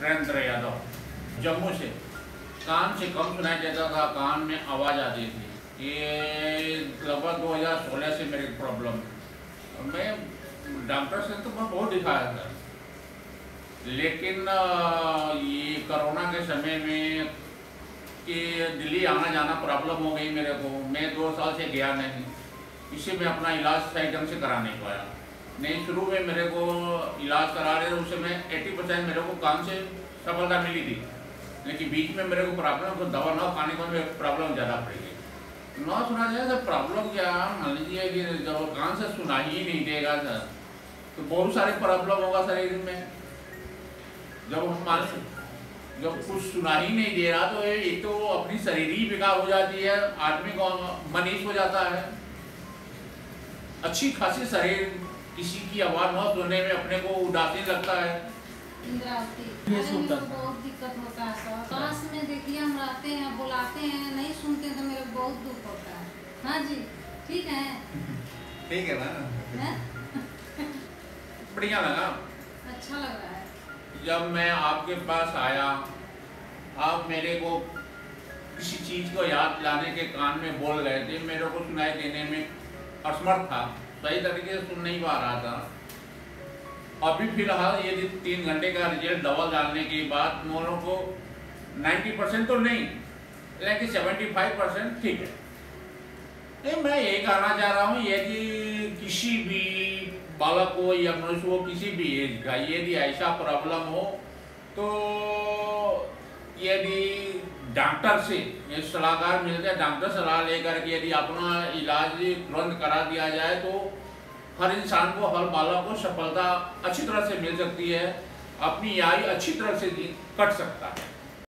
वीरेंद्र यादव जम्मू से। कान से कम सुनाई देता था, कान में आवाज़ आती थी। ये लगभग 2016 से मेरी प्रॉब्लम मैं डॉक्टर से तो मैं बहुत दिखाया था। लेकिन ये कोरोना के समय में कि दिल्ली आना जाना प्रॉब्लम हो गई मेरे को। मैं दो साल से गया नहीं। इसी में अपना इलाज सही ढंग से करा नहीं पाया। नहीं, शुरू में मेरे को इलाज करा रहे थे उस समय एट्टी परसेंट मेरे को काम से सफलता मिली थी। लेकिन बीच में मेरे को प्रॉब्लम को दवा ना खाने को मेरे प्रॉब्लम ज़्यादा पड़ गई ना सुना जाए तो प्रॉब्लम क्या, मान लीजिए कि जब कान से सुना ही नहीं देगा सर तो बहुत सारे प्रॉब्लम होगा शरीर में। जब हम मान जब कुछ सुना ही नहीं दे रहा तो एक तो अपनी शरीर ही बेकार हो जाती है, आदमी को मनीष हो जाता है। अच्छी खासी शरीर किसी की आवाज़ न सुनने में अपने को उदासीन लगता है। इंद्रावती ये अरे सुनता मेरे को बहुत दिक्कत होता है सर। में देखिए हम रहते हैं बुलाते हैं नहीं सुनते तो मेरे बहुत दुख होता है। हाँ जी ठीक है? ठीक है ना बढ़िया लगा। अच्छा लग रहा है। जब मैं आपके पास आया आप मेरे को किसी चीज़ को याद लाने के कान में बोल रहे थे मेरे को सुनाई देने में असमर्थ था। सही तरीके से सुन नहीं पा रहा था। अभी फ़िलहाल ये तीन घंटे का रिज़ल्ट डबल डालने के बाद मोरों को 90 परसेंट तो नहीं, लेकिन 75 परसेंट ठीक है। नहीं, मैं ये कहना चाह रहा हूँ, यदि किसी भी बालक हो या मनुष्य हो, किसी भी एज का, यदि ऐसा प्रॉब्लम हो तो यदि डॉक्टर से। सलाहकार मिलते हैं डॉक्टर सलाह लेकर के यदि अपना इलाज तुरंत करा दिया जाए तो हर इंसान को, हर बालक को सफलता अच्छी तरह से मिल सकती है, अपनी आयु अच्छी तरह से कट सकता है।